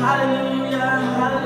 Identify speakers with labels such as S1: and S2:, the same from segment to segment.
S1: Hallelujah.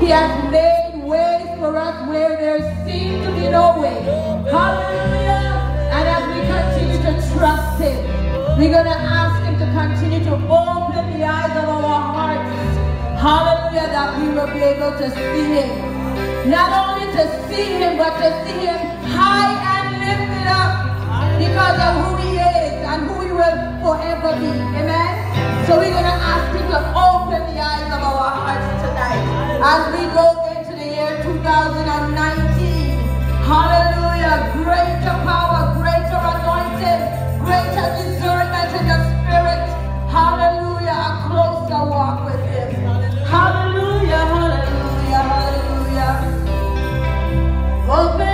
S2: He has made ways for us where there seemed to be no way. Hallelujah. And as we continue to trust him, we're going to ask him to continue to open the eyes of our hearts. Hallelujah, that we will be able to see him. Not only to see him, but to see him high and lifted up because of who he is and who he will forever be. Amen? So we're going to ask him to open the eyes of our hearts tonight as we go into the year 2019. Hallelujah. Greater power, greater anointing, greater discernment in the spirit. Hallelujah. A closer walk with him. Hallelujah, hallelujah, hallelujah. Open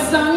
S2: my son.